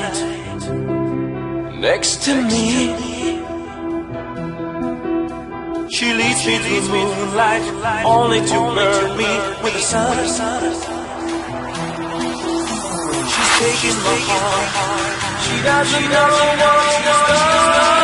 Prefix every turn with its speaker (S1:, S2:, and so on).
S1: Night next to me. She leads me through moonlight, only to burn me with the sun. She's taking my heart. She doesn't know what she's done.